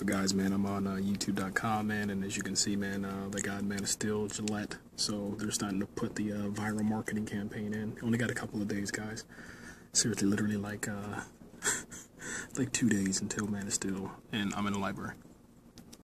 So guys, man, I'm on uh, YouTube.com, man, and as you can see, man, uh, they got Man of Steel Gillette. So they're starting to put the uh, viral marketing campaign in. Only got a couple of days, guys. Seriously, literally like uh, like two days until Man of Steel, and I'm in the library.